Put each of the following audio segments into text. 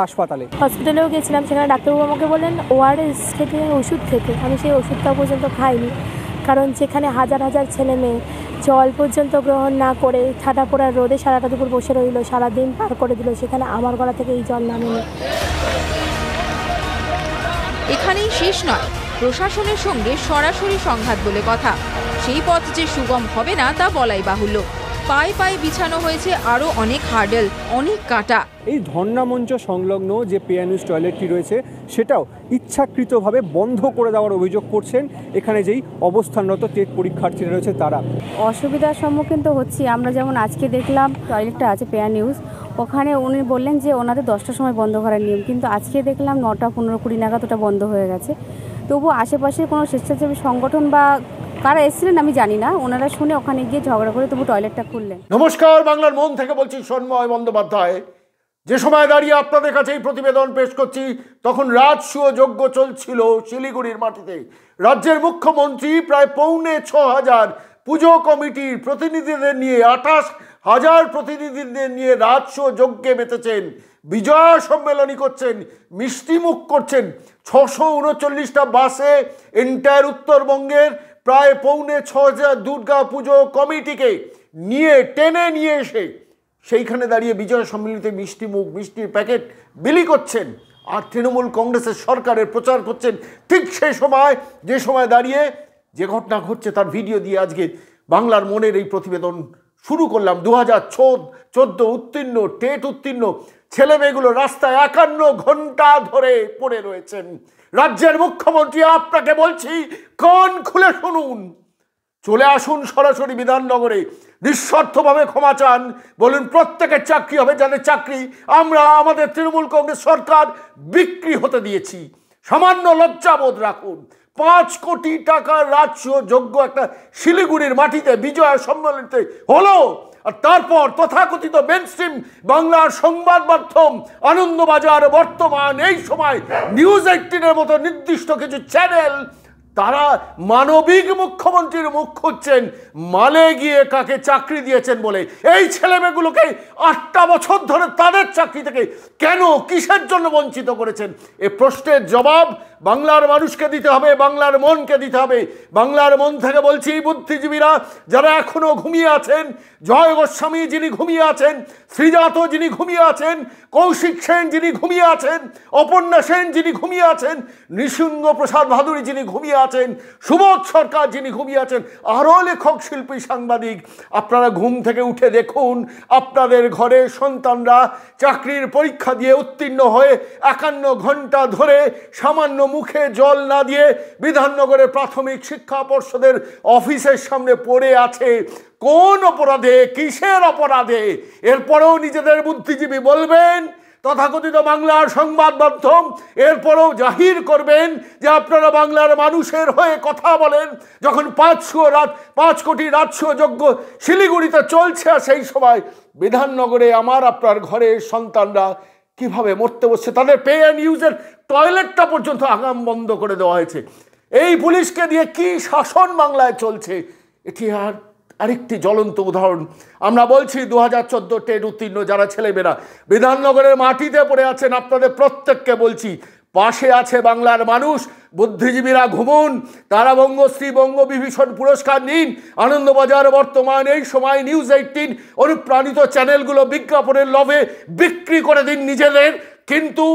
হাসপাতালে। হসপিটালেও গেছিলাম সেখানে ডাক্তারবাবু আমাকে বললেন ওআরএস খেতে ওষুধ খেতে আমি সেই ওষুধটা পর্যন্ত খাইনি কারণ যেখানে হাজার হাজার ছেলে মেয়ে জল পর্যন্ত গ্রহণ না করে ঠাটা পোড়ার রোদে সারাটা দুপুর বসে রইল সারাদিন পার করে দিল সেখানে আমার গলা থেকে এই জল নামেনি। এখানেই শেষ নয় প্রশাসনের সঙ্গে সরাসরি সংঘাত বলে কথা। সেই পথ যে সুগম হবে না তা বলাই বাহুল্য। পায়ে পায়ে বিছানো হয়েছে আরও অনেক হার্ডেল অনেক কাটা। এই ধর্ণা মঞ্চ সংলগ্ন যে পেয়ানুস টয়লেটটি রয়েছে সেটাও ইচ্ছাকৃতভাবে বন্ধ করে দেওয়ার অভিযোগ করছেন এখানে যেই অবস্থানরত টেট পরীক্ষার্থীরা রয়েছে তারা। অসুবিধার সম্মুখীন তো হচ্ছি। আমরা যেমন আজকে দেখলাম টয়লেটটা আছে পেয়ার নিউজ ওখানে উনি বললেন যে ওনাদের দশটার সময় বন্ধ করার নিয়ম কিন্তু আজকে দেখলাম নটা পনেরো কুড়ি নাগাদ ওটা বন্ধ হয়ে গেছে। তবু আশেপাশের কোনো স্বেচ্ছাসেবী সংগঠন বা কারা এসেছিলেন আমি জানি না। ওনারা শুনে ওখানে গিয়ে ঝগড়া করে তবু টয়লেটটা খুললেন। নমস্কার, বাংলার মন থেকে বলছি সন্ময় বন্দ্যোপাধ্যায়। যে সময় দাঁড়িয়ে আপনাদের কাছে এই প্রতিবেদন পেশ করছি, তখন রাজসূয় যজ্ঞ চলছিল শিলিগুড়ির মাটিতে। রাজ্যের মুখ্যমন্ত্রী প্রায় পৌনে ছ হাজার পুজো কমিটির প্রতিনিধিদের নিয়ে, আঠাশ হাজার প্রতিনিধিদের নিয়ে রাজসূয় যজ্ঞে মেতেছেন। বিজয়া সম্মেলনী করছেন, মিষ্টিমুখ করছেন। ছশো উনচল্লিশটা বাসে এন্টায়ার উত্তরবঙ্গের প্রায় পৌনে ছ হাজার দুর্গা পুজো কমিটিকে নিয়ে, টেনে নিয়ে এসে সেইখানে দাঁড়িয়ে বিজয় সম্মিলিতে মিষ্টি মুখ, মিষ্টির প্যাকেট বিলি করছেন। আর তৃণমূল কংগ্রেসের সরকারের প্রচার করছেন ঠিক সেই সময়, যে সময় দাঁড়িয়ে যে ঘটনা ঘটছে তার ভিডিও দিয়ে আজকে বাংলার মনের এই প্রতিবেদন শুরু করলাম। দু হাজার চোদ্দ উত্তীর্ণ, টেট উত্তীর্ণ ছেলেমেয়েগুলো রাস্তায় একান্ন ঘণ্টা ধরে পড়ে রয়েছেন। রাজ্যের মুখ্যমন্ত্রী আপনাকে বলছি, কান খুলে শুনুন। চলে আসুন সরাসরি বিধাননগরে। নিঃস্বার্থভাবে ক্ষমা চান। বলুন প্রত্যেকের চাকরি হবে, যাদের চাকরি আমরা, আমাদের তৃণমূল কংগ্রেস সরকার বিক্রি হতে দিয়েছি। সামান্য লজ্জাবোধ রাখুন। পাঁচ কোটি টাকার রাজ্য যোগ্য একটা শিলিগুড়ির মাটিতে বিজয় সম্মেলনীতে হলো। আর তারপর তথাকথিত মেনস্ট্রিম বাংলার সংবাদ মাধ্যম আনন্দবাজার বর্তমান এই সময় নিউজ এইটিনের মতো নির্দিষ্ট কিছু চ্যানেল তারা মানবিক মুখ্যমন্ত্রীর মুখ খুঁজছেন, মালে গিয়ে কাকে চাকরি দিয়েছেন বলে। এই ছেলেমেয়েগুলোকে আটটা বছর ধরে তাদের চাকরি থেকে কেন কিসের জন্য বঞ্চিত করেছেন? এ প্রশ্নের জবাব বাংলার মানুষকে দিতে হবে, বাংলার মনকে দিতে হবে। বাংলার মন থেকে বলছি, বুদ্ধিজীবীরা, যারা এখনও ঘুমিয়ে আছেন, জয় গোস্বামী যিনি ঘুমিয়ে আছেন, শ্রীজাত যিনি ঘুমিয়ে আছেন, কৌশিক সেন যিনি ঘুমিয়ে আছেন, অপর্ণা সেন যিনি ঘুমিয়ে আছেন, নৃসিংহ প্রসাদ ভাদুরী যিনি ঘুমিয়ে আছেন, সুবোধ সরকার যিনি ঘুমিয়ে আছেন, আরও লেখক, শিল্পী, সাংবাদিক, আপনারা ঘুম থেকে উঠে দেখুন, আপনাদের ঘরে সন্তানরা চাকরির পরীক্ষা দিয়ে উত্তীর্ণ হয়ে একান্ন ঘণ্টা ধরে সামান্য মুখে জল না দিয়ে বিধাননগরের প্রাথমিক শিক্ষা পর্ষদের অফিসের সামনে পড়ে আছে। কোন অপরাধে? কিসের অপরাধে? এরপরেও নিজেদের বুদ্ধিজীবী বলবেন, তথাকথিত বাংলার সংবাদ মাধ্যম, এরপরেও জাহির করবেন যে আপনারা বাংলার মানুষের হয়ে কথা বলেন। যখন পাঁচশো রাত, পাঁচ কোটি রাজস্ব যোগ্য শিলিগুড়িতে চলছে সেই সময়, বিধাননগরে আমার আপনার ঘরের সন্তানরা কীভাবে মরতে বসছে? তাদের পে অ্যান্ড ইউজের টয়লেটটা পর্যন্ত আগাম বন্ধ করে দেওয়া হয়েছে। এই পুলিশকে দিয়ে কি শাসন বাংলায় চলছে? এটি আর আরেকটি জ্বলন্ত উদাহরণ। আমরা বলছি দু হাজার চোদ্দ টেট উত্তীর্ণ যারা ছেলেমেয়েরা, বিধাননগরের মাটিতে পড়ে আছেন, আপনাদের প্রত্যেককে বলছি পাশে আছে বাংলার মানুষ, বুদ্ধিজীবীরা ঘুমুন, তারা বঙ্গশ্রী বঙ্গ বিভীষণ পুরস্কার নিন। আনন্দবাজার বর্তমান, এই সময় নিউজ এইটিন অনুপ্রাণিত চ্যানেলগুলো বিজ্ঞাপনের লভে বিক্রি করে দিন নিজেদের। কিন্তু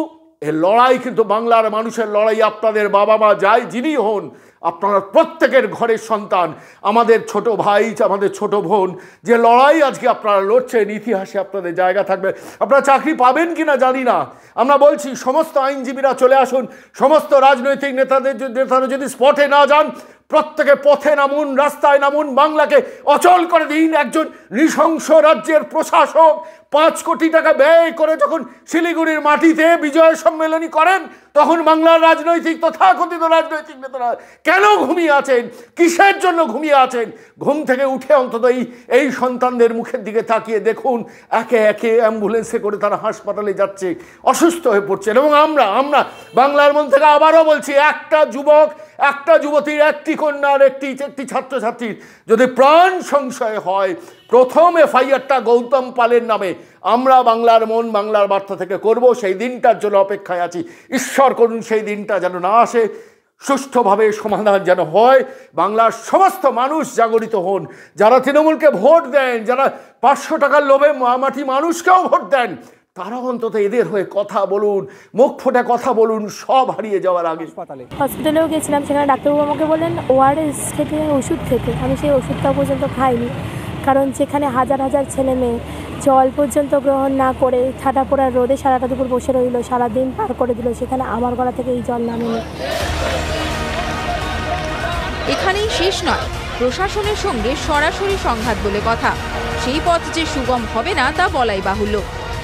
এ লড়াই কিন্তু বাংলার মানুষের লড়াই, আপনাদের বাবা মা যাই যিনি হন আপনারা প্রত্যেকের ঘরের সন্তান, আমাদের ছোট ভাই, আমাদের ছোট বোন, যে লড়াই আজকে আপনারা লড়ছেন, ইতিহাসে আপনাদের জায়গা থাকবে। আপনারা চাকরি পাবেন কি না জানি না। আমরা বলছি, সমস্ত আইনজীবীরা চলে আসুন, সমস্ত রাজনৈতিক নেতাদের নেতারা যদি স্পটে না যান প্রত্যেকে পথে নামুন, রাস্তায় নামুন, বাংলাকে অচল করে দিন একজন নৃশংস রাজ্যের প্রশাসক। পাঁচ কোটি টাকা ব্যয় করে যখন শিলিগুড়ির মাটিতে বিজয় সম্মেলনী করেন, তখন বাংলার রাজনৈতিক তথাকথিত রাজনৈতিক নেতারা কেন ঘুমিয়ে আছেন? কিসের জন্য ঘুমিয়ে আছেন? ঘুম থেকে উঠে অন্তত এই এই সন্তানদের মুখের দিকে তাকিয়ে দেখুন, একে একে অ্যাম্বুলেন্সে করে তারা হাসপাতালে যাচ্ছে, অসুস্থ হয়ে পড়ছেন। এবং আমরা আমরা বাংলার মন থেকে আবারও বলছি, একটা যুবক একটা যুবতীর একটি কন্যার একটি একটি ছাত্রছাত্রীর যদি প্রাণ সংশয় হয়, প্রথম এফআইআরটা গৌতম পালের নামে। আমরা বাংলার মন বাংলার বার্তা থেকে করব, সেই দিনটার জন্য অপেক্ষায় আছি। ঈশ্বর করুন সেই দিনটা যেন না আসে, সুষ্ঠুভাবে সমাধান যেন হয়। বাংলার সমস্ত মানুষ জাগরিত হন। যারা তৃণমূলকে ভোট দেন, যারা পাঁচশো টাকার লোভে মাটি মানুষকেও ভোট দেন তারা অন্তত এদের হয়ে কথা বলুন মুখ ফোটা কথা বলুন সব হারিয়ে যাওয়ার আগে। হাসপাতালে। হসপিটালেও গেছিলাম সেখানে ডাক্তারবাবু আমাকে বললেন ওআরএস খেতে ওষুধ খেতে আমি সেই ওষুধটাও পর্যন্ত খাইনি কারণ যেখানে হাজার হাজার ছেলে মেয়ে জল পর্যন্ত গ্রহণ না করে ঠাটা পোড়ার রোদে সারাটা দুপুর বসে রইল সারাদিন পার করে দিল সেখানে আমার গলা থেকে এই জল নামেনি। এখানেই শেষ নয় প্রশাসনের সঙ্গে সরাসরি সংঘাত বলে কথা। সেই পথ যে সুগম হবে না তা বলাই বাহুল্য।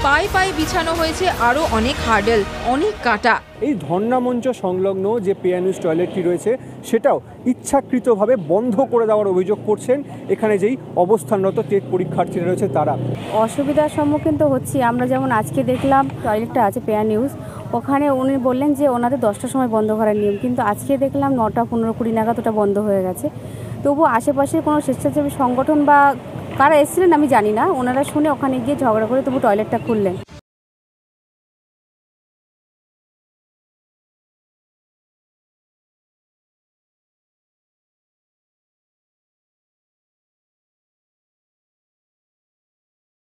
পায়ে পায়ে বিছানো হয়েছে আরও অনেক হার্ডেল অনেক কাঁটা। এই ধর্ণা মঞ্চ সংলগ্ন যে পেয়ানুস টয়লেটটি রয়েছে সেটাও ইচ্ছাকৃতভাবে বন্ধ করে দেওয়ার অভিযোগ করছেন। এখানে যেই অবস্থানরত টেট পরীক্ষার্থীরা রয়েছে তারা। অসুবিধার সম্মুখীন তো হচ্ছি। আমরা যেমন আজকে দেখলাম টয়লেটটা আছে পেয়ার নিউজ ওখানে উনি বললেন যে ওনাদের দশটার সময় বন্ধ করার নিয়ম। কিন্তু আজকে দেখলাম নটা পনেরো কুড়ি নাগাদ ওটা বন্ধ হয়ে গেছে। তবু আশেপাশের কোনো স্বেচ্ছাসেবী সংগঠন বা কারা এসেছিলেন আমি জানি না। ওনারা শুনে ওখানে গিয়ে ঝগড়া করে তবু টয়লেটটা খুললেন।